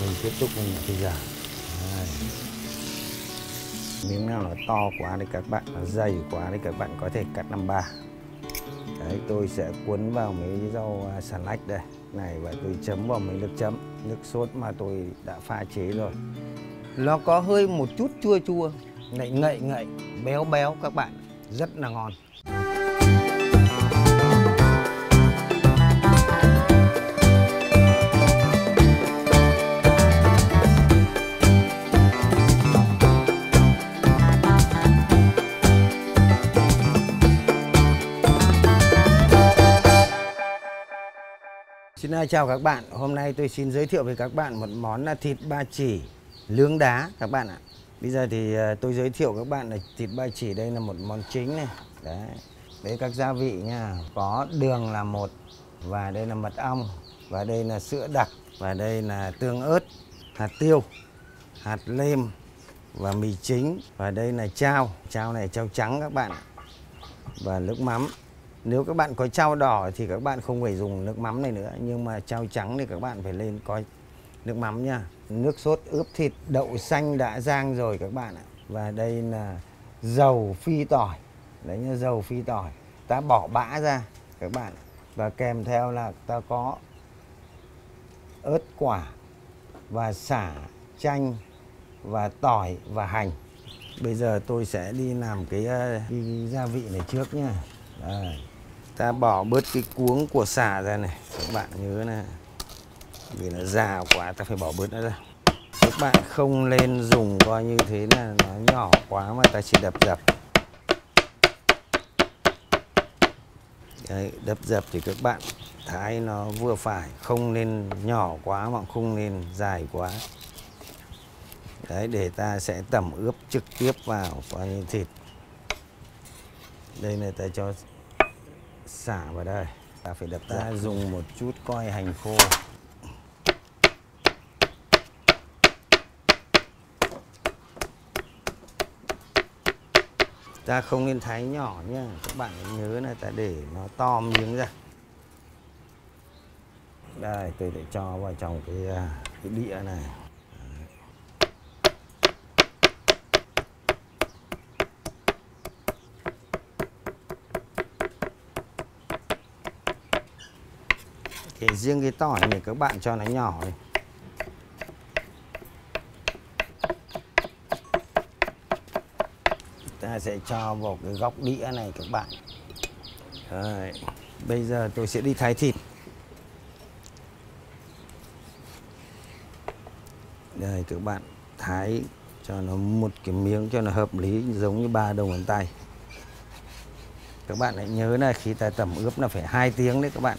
mình tiếp tục mình bây giờ. Đây. miếng nào nó to quá thì các bạn nó dày quá thì các bạn có thể cắt làm ba. Đấy, tôi sẽ cuốn vào mấy rau à, xà lách đây. Này, và tôi chấm vào mấy nước chấm. Nước sốt mà tôi đã pha chế rồi. Nó có hơi một chút chua chua. Ngậy ngậy ngậy. Béo béo các bạn. Rất là ngon. Dạ, chào các bạn, hôm nay tôi xin giới thiệu với các bạn một món là thịt ba chỉ lướng đá các bạn ạ. Bây giờ thì ờ, tôi giới thiệu các bạn là thịt ba chỉ đây là một món chính này. Đấy. Đấy các gia vị nha, có đường là một và đây là mật ong và đây là sữa đặc và đây là tương ớt, hạt tiêu, hạt lêm và mì chính và đây là chao, chao này chao trắng các bạn ạ. Và nước mắm nếu các bạn có chao đỏ thì các bạn không phải dùng nước mắm này nữa nhưng mà chao trắng thì các bạn phải lên có nước mắm nha. Nước sốt ướp thịt đậu xanh đã rang rồi các bạn ạ. Và đây là dầu phi tỏi. Đấy là dầu phi tỏi. Ta bỏ bã ra các bạn và kèm theo là ta có ớt quả và xả chanh và tỏi và hành. Bây giờ tôi sẽ đi làm cái, ờ, cái gia vị này trước nha đây. Ta bỏ bớt cái cuống của xả ra này. Các bạn nhớ là Vì nó già quá ta phải bỏ bớt nó ra. Các bạn không nên dùng coi như thế là nó nhỏ quá mà ta chỉ đập dập. Đấy, đập dập thì các bạn thái nó vừa phải. Không nên nhỏ quá mà không nên dài quá. Đấy để ta sẽ tẩm ướp trực tiếp vào coi như thịt. Đây này ta cho xả vào đây. Ta phải đập ta dùng một chút coi hành khô. Ta không nên thái nhỏ nhá. Các bạn nhớ là ta để nó to miếng ra. Đây tôi để cho vào trong cái, à, cái đĩa này thì riêng cái tỏi này các bạn cho nó nhỏ này. ta sẽ cho vào cái góc đĩa này các bạn Đấy. bây giờ tôi sẽ đi thái thịt đây, các bạn thái cho nó một cái miếng cho nó hợp lý, giống như ba đầu ngón tay các bạn hãy nhớ là khi ta tẩm ướp là phải hai tiếng đấy các bạn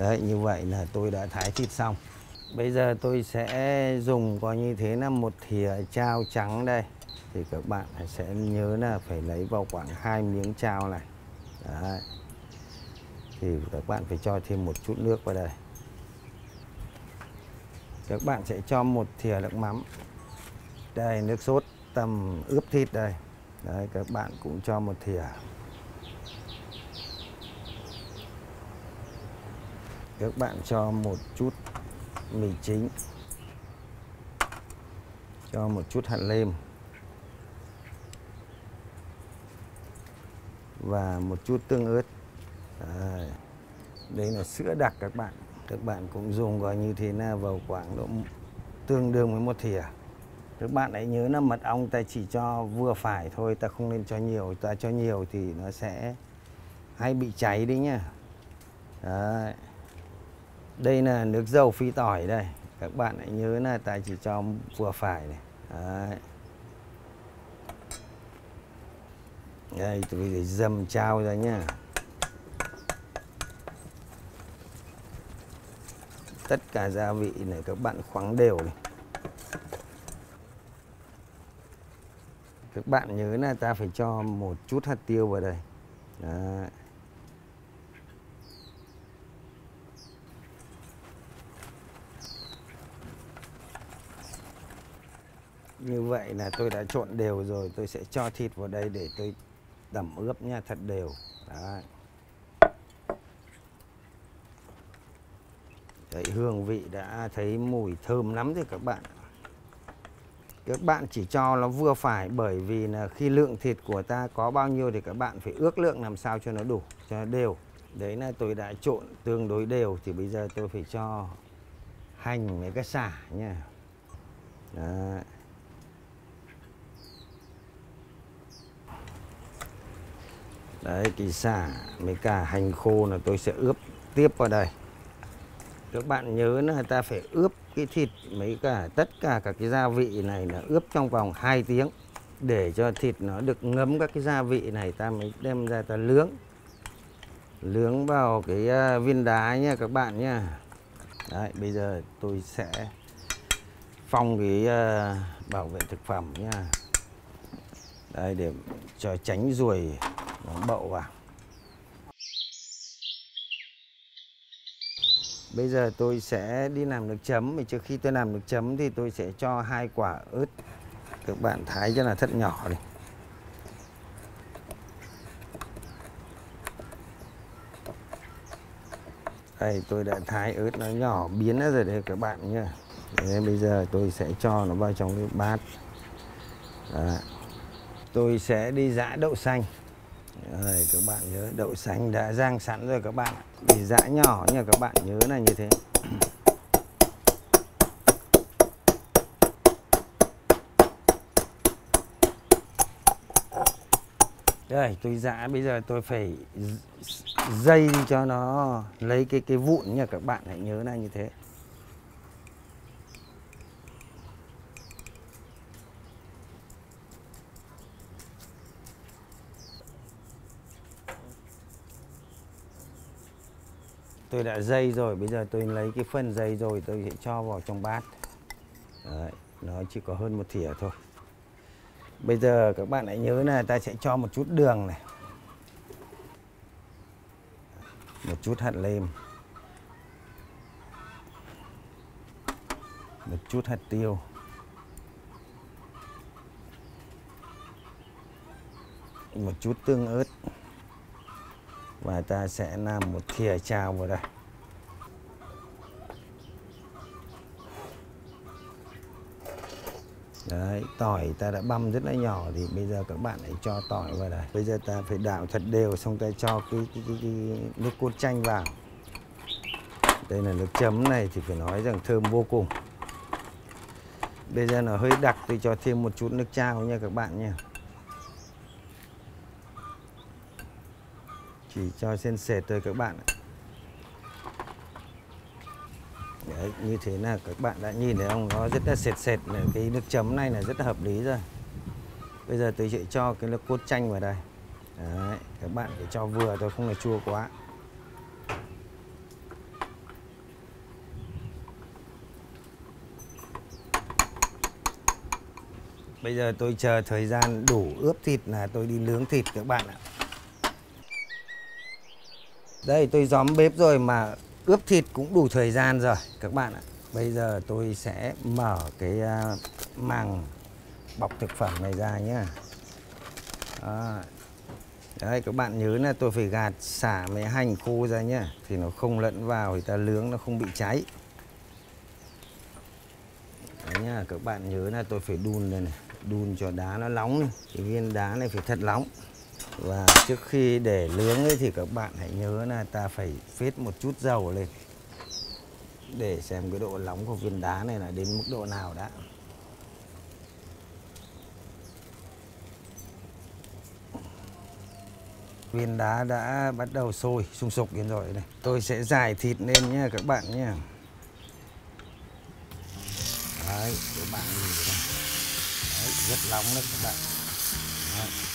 Đấy, như vậy là tôi đã thái thịt xong. Bây giờ tôi sẽ dùng coi như thế là một thìa chao trắng đây. Thì các bạn sẽ nhớ là phải lấy vào khoảng hai miếng chao này. Đấy. Thì các bạn phải cho thêm một chút nước vào đây. Các bạn sẽ cho một thìa nước mắm. Đây, nước sốt tầm ướp thịt đây. Đấy, các bạn cũng cho một thìa. Các bạn cho một chút mì chính. Cho một chút hạt lêm. Và một chút tương ớt. Đấy. đây là sữa đặc các bạn. Các bạn cũng dùng gọi như thế nào vào khoảng độ tương đương với một thìa. Các bạn hãy nhớ là mật ong ta chỉ cho vừa phải thôi, ta không nên cho nhiều. Ta cho nhiều thì nó sẽ hay bị cháy đấy nhá. Đấy đây là nước dầu phi tỏi đây. Các bạn hãy nhớ là ta chỉ cho vừa phải này. Đấy. đây, tôi để dầm trao ra nhá. Tất cả gia vị này các bạn khoáng đều này các bạn nhớ là ta phải cho một chút hạt tiêu vào đây. Đấy. Như vậy là tôi đã trộn đều rồi Tôi sẽ cho thịt vào đây để tôi tẩm ướp nha Thật đều Đấy. Đấy, hương vị đã thấy mùi thơm lắm rồi các bạn các bạn chỉ cho nó vừa phải bởi vì là khi lượng thịt của ta có bao nhiêu thì các bạn phải ước lượng làm sao cho nó đủ cho nó đều đấy là tôi đã trộn tương đối đều thì bây giờ tôi phải cho hành với cái xả nha đấy. Đấy kỳ xả với cả hành khô là tôi sẽ ướp tiếp vào đây. Các bạn nhớ là ta phải ướp cái thịt mấy cả tất cả các cái gia vị này là ướp trong vòng 2 tiếng để cho thịt nó được ngấm các cái gia vị này, ta mới đem ra ta lướng. Lướng vào cái à, viên đá nha các bạn nha. Đấy, bây giờ tôi sẽ phong cái à, bảo vệ thực phẩm nha. Đây, để cho tránh ruồi nó bậu vào. Bây giờ tôi sẽ đi làm nước chấm. Thì trước khi tôi làm nước chấm thì tôi sẽ cho hai quả ớt. Các bạn thái cho là thật nhỏ đi. Đây tôi đã thái ớt nó nhỏ biến nó rồi đây các bạn nhá. Đấy, Bây giờ tôi sẽ cho nó vào trong cái bát. Đó. Tôi sẽ đi giã đậu xanh rồi các bạn nhớ đậu xanh đã rang sẵn rồi các bạn Vì dã nhỏ nha các bạn nhớ là như thế Đây tôi dã bây giờ tôi phải dây cho nó lấy cái cái vụn nha các bạn hãy nhớ là như thế tôi đã dây rồi bây giờ tôi lấy cái phần dây rồi tôi sẽ cho vào trong bát. Đấy, nó chỉ có hơn một thìa thôi. Bây giờ các bạn hãy nhớ là ta sẽ cho một chút đường này. Một chút hạt lêm. Một chút hạt tiêu. Một chút tương ớt và ta sẽ làm một thìa chào vào đây Đấy, tỏi ta đã băm rất là nhỏ thì bây giờ các bạn hãy cho tỏi vào đây. Bây giờ ta phải đảo thật đều xong ta cho cái, cái, cái, cái nước cốt chanh vào. Đây là nước chấm này thì phải nói rằng thơm vô cùng. Bây giờ nó hơi đặc tôi cho thêm một chút nước chao nha các bạn nha. Chỉ cho sen sệt thôi các bạn Đấy, như thế là các bạn đã nhìn thấy không? Nó rất là sệt sệt này cái nước chấm này là rất là hợp lý rồi. Bây giờ tôi sẽ cho cái nước cốt chanh vào đây. Đấy, các bạn phải cho vừa thôi không là chua quá. Bây giờ tôi chờ thời gian đủ ướp thịt là tôi đi nướng thịt các bạn ạ đây, tôi gióm bếp rồi mà ướp thịt cũng đủ thời gian rồi, các bạn ạ. Bây giờ tôi sẽ mở cái à, màng bọc thực phẩm này ra nhé. À. Đấy, các bạn nhớ là tôi phải gạt xả mấy hành khô ra nhé Thì nó không lẫn vào, thì ta nướng nó không bị cháy Đấy nhá, các bạn nhớ là tôi phải đun đây này, Đun cho đá nó nóng này, Cái viên đá này phải thật nóng và trước khi để nướng ấy thì các bạn hãy nhớ là ta phải phết một chút dầu lên để xem cái độ nóng của viên đá này là đến mức độ nào đã. Viên đá đã bắt đầu sôi, sung sục lên rồi này. Tôi sẽ giải thịt lên nhé các bạn nhé đấy các bạn nhìn thấy đấy, rất nóng đấy các bạn. Đấy.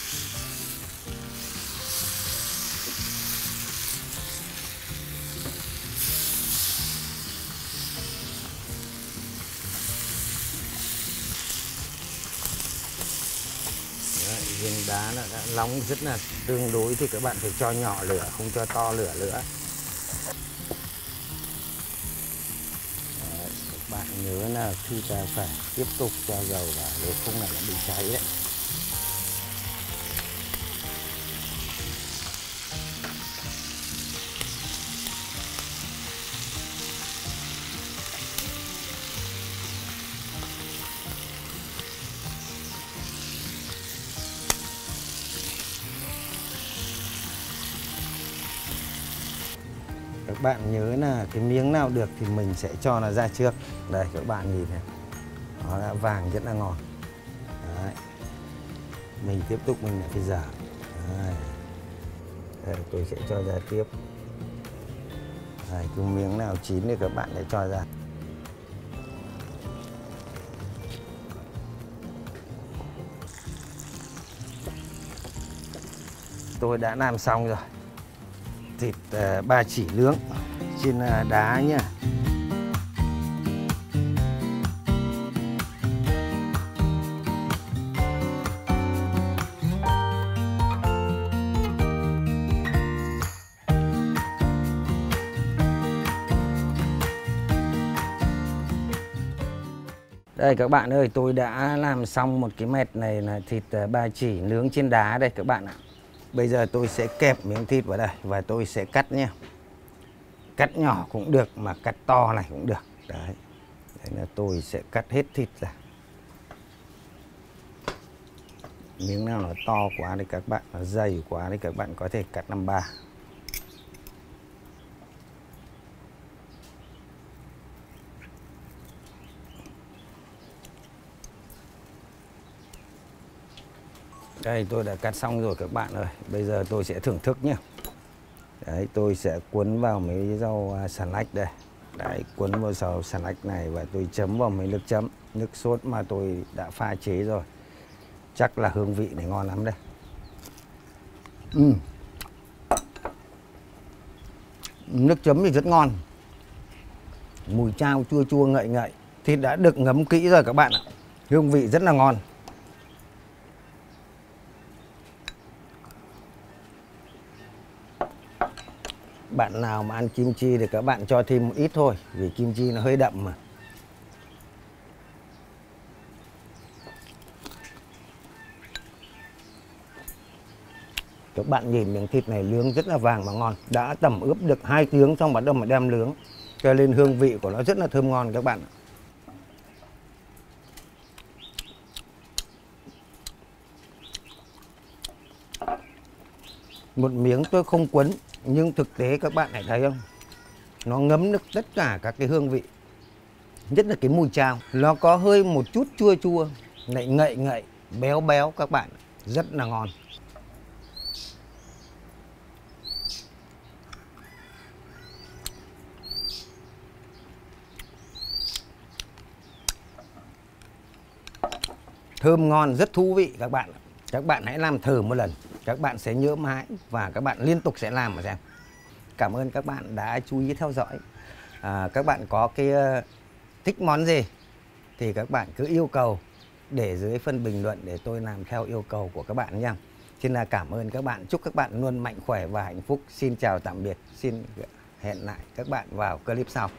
Đá đã, đã nóng rất là tương đối thì các bạn phải cho nhỏ lửa không cho to lửa nữa. Đấy, các bạn nhớ là khi ta phải tiếp tục cho dầu vào nếu không là nó bị cháy đấy. Bạn nhớ là cái miếng nào được thì mình sẽ cho nó ra trước. Đây các bạn nhìn này. Nó đã vàng rất là ngon Đấy. mình tiếp tục mình lại phải giả. Đấy. Đây, tôi sẽ cho ra tiếp. Đây, cái miếng nào chín thì các bạn lại cho ra. Tôi đã làm xong rồi thịt uh, ba chỉ nướng trên uh, đá nhá Đây các bạn ơi, tôi đã làm xong một cái mẹt này là thịt ờ, ba chỉ nướng trên đá đây các bạn ạ. Bây giờ tôi sẽ kẹp miếng thịt vào đây và tôi sẽ cắt nhé Cắt nhỏ cũng được mà cắt to này cũng được. Đấy. Đấy là tôi sẽ cắt hết thịt ra. Miếng nào nó to quá thì các bạn, nó dày quá thì các bạn có thể cắt làm ba. Đây, tôi đã cắt xong rồi các bạn ơi. Bây giờ tôi sẽ thưởng thức nhé. Đấy, tôi sẽ cuốn vào mấy rau à, xà lách đây. Đấy, cuốn vào rau xà lách này Và tôi chấm vào mấy nước chấm. Nước sốt mà tôi đã pha chế rồi. Chắc là hương vị này ngon lắm đây. Uhm. Nước chấm thì rất ngon. Mùi chao chua chua ngậy ngậy. Thịt đã được ngấm kỹ rồi các bạn ạ. Hương vị rất là ngon. Bạn nào mà ăn kim chi thì các bạn cho thêm một ít thôi, vì kim chi nó hơi đậm mà. Các bạn nhìn miếng thịt này nướng rất là vàng và ngon, đã tẩm ướp được hai tiếng xong bắt đầu mà đem nướng, cho nên hương vị của nó rất là thơm ngon các bạn một miếng tôi không quấn nhưng thực tế các bạn hãy thấy không? Nó ngấm được tất cả các cái hương vị. Nhất là cái mùi chao nó có hơi một chút chua chua. Lại ngậy ngậy, béo béo các bạn. Rất là ngon. Thơm ngon, rất thú vị các bạn các bạn hãy làm thử một lần các bạn sẽ nhớ mãi và các bạn liên tục sẽ làm mà xem. Cảm ơn các bạn đã chú ý theo dõi. À, các bạn có cái uh, thích món gì thì các bạn cứ yêu cầu để dưới phần bình luận để tôi làm theo yêu cầu của các bạn nha. Xin là cảm ơn các bạn. Chúc các bạn luôn mạnh khỏe và hạnh phúc. Xin chào tạm biệt. Xin hẹn lại các bạn vào clip sau.